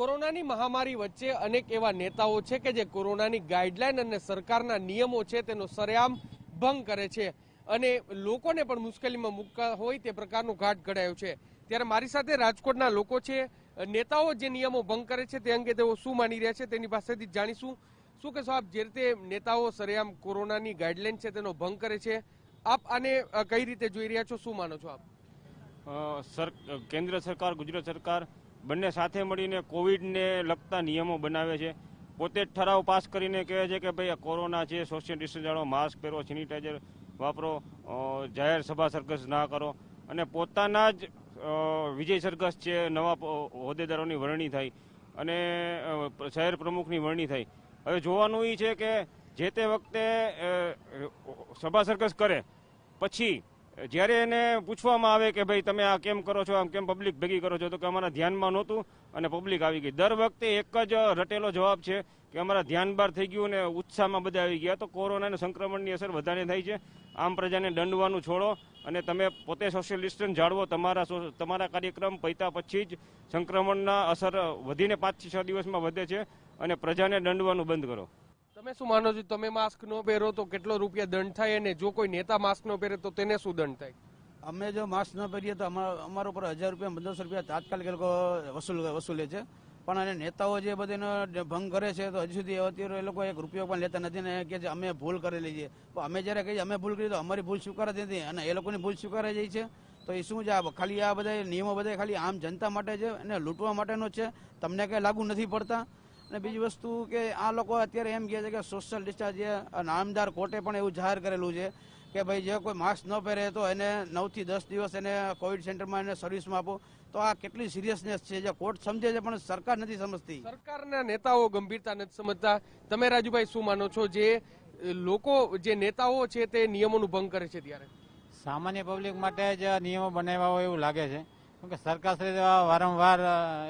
કોરોનાની મહામારી વચ્ચે અનેક એવા નેતાઓ છે કે જે કોરોનાની ગાઈડલાઈન અને સરકારના નિયમો છે તેનો સરેઆમ ભંગ કરે છે અને લોકોને પણ મુશ્કેલીમાં મૂકતા હોય તે પ્રકારનો ઘાટ ઘડાયો છે. ત્યારે મારી સાથે રાજકોટના લોકો છે, નેતાઓ જે નિયમો ભંગ કરે છે તે અંગે તેઓ શું માની રહ્યા છે તેની પાસેથી જાણીશું. શું કહેશો આપ જે રીતે નેતાઓ સરેઆમ કોરોનાની ગાઈડલાઈન છે તેનો ભંગ કરે છે, આપ આને કઈ રીતે જોઈ રહ્યા છો? શું માનો છો આપ? કેન્દ્ર સરકાર, ગુજરાત સરકાર બંને સાથે મળીને કોવિડને લગતા નિયમો બનાવે છે. પોતે જ ઠરાવ પાસ કરીને કહે છે કે ભાઈ કોરોના છે, સોશિયલ ડિસ્ટન્સ જાળવો, માસ્ક પહેરો, સેનિટાઈઝર વાપરો જાહેર સભા સરઘસ ના કરો. અને પોતાના જ વિજય સરઘસ છે, નવા હોદ્દેદારોની વરણી થઈ અને શહેર પ્રમુખની વરણી થાય. હવે જોવાનું એ છે કે જે તે વખતે સભા સરઘસ કરે, પછી જ્યારે એને પૂછવામાં આવે કે ભાઈ તમે આ કેમ કરો છો, આમ કેમ પબ્લિક ભેગી કરો છો, તો કે અમારા ધ્યાનમાં નહોતું અને પબ્લિક આવી ગઈ. દર વખતે એક જ રટેલો જવાબ છે કે અમારા ધ્યાન બહાર થઈ ગયું અને ઉત્સાહમાં બધા આવી ગયા. તો કોરોનાના સંક્રમણની અસર વધારે થાય છે. આમ પ્રજાને દંડવાનું છોડો અને તમે પોતે સોશિયલ ડિસ્ટન્સ જાળવો. તમારા તમારા કાર્યક્રમ પૈતા પછી જ સંક્રમણના અસર વધીને પાંચથી છ દિવસમાં વધે છે અને પ્રજાને દંડવાનું બંધ કરો. તમે શું માનો છો? તમે માસ્ક ન પહેરો તો કેટલો રૂપિયા દંડ થાય અને જો કોઈ નેતા માસ્ક ન પહેરે તો તેને શું દંડ થાય? અમે જો માસ્ક ન પહેરીએ તો અમારા ઉપર હજાર રૂપિયા, પંદરસો રૂપિયા તાત્કાલિક લોકો વસૂલ વસૂલે છે. પણ અને નેતાઓ જે બધાનો ભંગ કરે છે તો હજી સુધી અત્યારે એ લોકો એક રૂપિયો પણ લેતા નથી ને કે અમે ભૂલ કરેલી છે પણ અમે જ્યારે કહીએ અમે ભૂલ કરી તો અમારી ભૂલ સ્વીકારાતી નથી અને એ લોકોની ભૂલ સ્વીકારાઈ જાય છે. તો એ શું છે? આ ખાલી આ બધા નિયમો બધા ખાલી આમ જનતા માટે છે અને લૂંટવા માટેનો છે. તમને કંઈ લાગુ નથી પડતા? અને બીજી વસ્તુ કે આ લોકો અત્યારે એમ કહે છે કે સોશિયલ ડિસ્ચાર્જ જે નામદાર કોર્ટે પણ એવું જાહેર કરેલું છે કે ભાઈ જે કોઈ માસ્ક ન પહેરે તો એને નવથી દસ દિવસ એને કોવિડ સેન્ટરમાં એને સર્વિસમાં આપો. તો આ કેટલી સિરિયસનેસ છે જે કોર્ટ સમજે છે પણ સરકાર નથી સમજતી. સરકારના નેતાઓ ગંભીરતા નથી સમજતા. તમે રાજુભાઈ શું માનો છો? જે લોકો જે નેતાઓ છે તે નિયમોનું ભંગ કરે છે ત્યારે? સામાન્ય પબ્લિક માટે જ નિયમો બનાવ્યા હોય એવું લાગે છે. કેમ કે સરકારશ્રી દ્વારા વારંવાર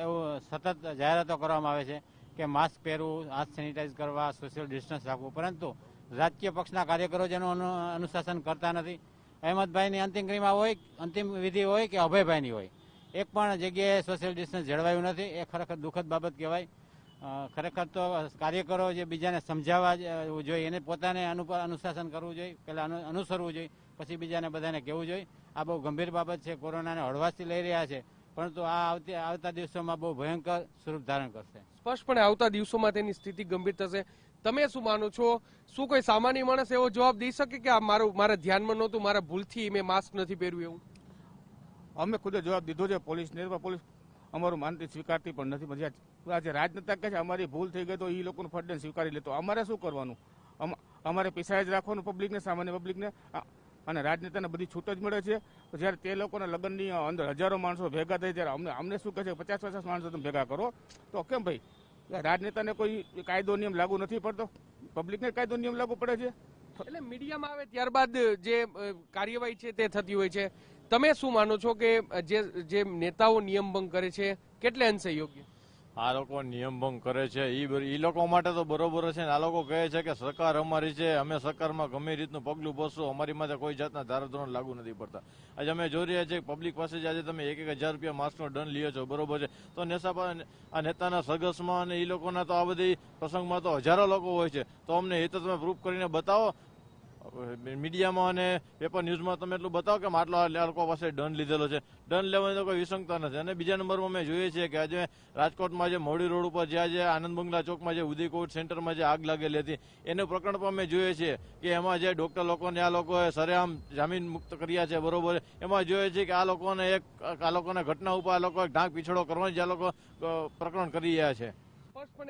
એવું સતત જાહેરાતો કરવામાં આવે છે. કે માસ્ક પહેરવું, હાથ સેનિટાઈઝ કરવા, સોશિયલ ડિસ્ટન્સ રાખવું. પરંતુ રાજકીય પક્ષના કાર્યકરો જેનું અનુ- અનુશાસન કરતા નથી. અહેમદભાઈની અંતિમ ક્રિમા હોય, અંતિમ વિધિ હોય કે અભયભાઈની હોય. એક પણ જગ્યાએ સોશિયલ ડિસ્ટન્સ જળવાયું નથી. એ ખરેખર દુઃખદ બાબત કહેવાય. ખરેખર તો કાર્યકરો જે બીજાને સમજાવવા જોઈએ, એને પોતાને અનુ- અનુશાસન કરવું જોઈએ પહેલા અનુસરવું જોઈએ, પછી બીજાને બધાને કહેવું જોઈએ. આ બહુ ગંભીર બાબત છે. કોરોનાને હળવાશથી લઈ રહ્યા છે. પરંતુ આ આવતી આવતા દિવસોમાં બહુ ભયંકર સ્વરૂપ ધારણ કરશે. સ્પષ્ટપણે આવતા દિવસોમાં તેની સ્થિતિ ગંભીર થશે. તમે શું માનો છો? શું કોઈ સામાન્ય માણસ એવો જવાબ દઈ શકે કે આ મારું મારા ધ્યાનમાં નહોતું મારા ભૂલથી મેં માસ્ક નથી પહેર્યું એવું? અમે ખુદ જવાબ દીધો છે પોલીસને પણ પોલીસ અમારું માનતી સ્વીકારતી પણ નથી. આજે રાજનેતા કહે છે અમારી ભૂલ થઈ ગઈ તો એ લોકોનું ફરજન સ્વીકારી લેતો અમારે શું કરવાનું? અમ- અમારે પૈસા જ રાખવાનું પબ્લિકને સામાન્ય પબ્લિકને અને રાજનેતાને બધી છૂટ જ મળે છે. જ્યારે તે લોકોના લગ્નની અંદર હજારો માણસો ભેગા થાય ત્યારે અમને અમને શું કહે છે? પચાસ પચાસ માણસો તમે ભેગા કરો. તો કેમ ભાઈ? રાજનેતાને કોઈ કાયદો નિયમ લાગુ નથી પડતો? પબ્લિકને કાયદો નિયમ લાગુ પડે છે? એટલે મીડિયામાં આવે ત્યારબાદ જે કાર્યવાહી છે તે થતી હોય છે. તમે શું માનો છો કે જે જે નેતાઓ નિયમ ભંગ કરે છે? કેટલે અંશે યોગ્ય? આ લોકો નિયમ ભંગ કરે છે. એ લોકો માટે તો બરોબર છે ને. આ લોકો કહે છે કે સરકાર અમારી છે, અમે સરકારમાં ગમે રીતનું પગલું ભરશું. અમારી માટે કોઈ જાતના ધારાધોરણ લાગુ નથી પડતા. આજે અમે જોઈ રહ્યા છીએ પબ્લિક પાસે જ આજે તમે એક એક હજાર રૂપિયા માસનો દંડ લ્યો છો. બરોબર છે. તો નેસા આ નેતાના સરઘસમાં અને એ લોકોના તો આ બધી પ્રસંગમાં તો હજારો લોકો હોય છે. તો અમને એ તો તમે પ્રૂફ કરીને બતાવો. મીડિયામાં અને પેપર ન્યૂઝમાં તમે એટલું બતાવો કે આટલો આ લોકો પાસે દંડ લીધેલો છે. દંડ લેવાની તો કોઈ વિસંગતા નથી. અને બીજા નંબરમાં મેં જોઈએ છીએ કે આજે રાજકોટમાં જે મોડી રોડ ઉપર જ્યાં જે આનંદ બંગલા ચોકમાં જે ઉદય કોવિડ સેન્ટરમાં જે આગ લાગેલી હતી, એનું પ્રકરણ પણ અમે જોઈએ છીએ કે એમાં જે ડોક્ટર લોકોને આ લોકોએ સરેઆમ જામીન મુક્ત કર્યા છે, બરોબર. એમાં જોઈએ છીએ કે આ લોકોને એક, આ લોકોને ઘટના ઉપર આ લોકો ઢાંક પીછડો કરવાની જે આ લોકો પ્રકરણ કરી રહ્યા છે.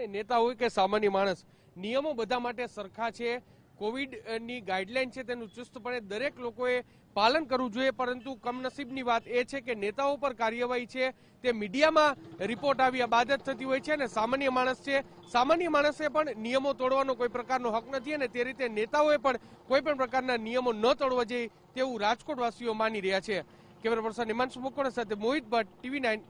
નેતા હોય કે સામાન્ય માણસ, નિયમો બધા માટે સરખા છે. કોવિડની ગાઈડલાઈન છે તેનું ચુસ્તપણે દરેક લોકોએ પાલન કરવું જોઈએ, પરંતુ કમનસીબની વાત એ છે કે નેતાઓ પર કાર્યવાહી છે, તે મીડિયામાં રિપોર્ટ આવ્યા બાદ જ થતી હોય છે અને સામાન્ય માણસ છે. સામાન્ય માણસે પણ નિયમો તોડવાનો કોઈ પ્રકારનો હક નથી અને તે રીતે નેતાઓએ પણ કોઈ પણ પ્રકારના નિયમો ન તોડવા જોઈએ તેવું રાજકોટવાસીઓ માની રહ્યા છે. કેમેરા પર્સન હિમાંશુ મકવાણા સાથે મોહિત ભટ્ટ, ટીવી નાઇન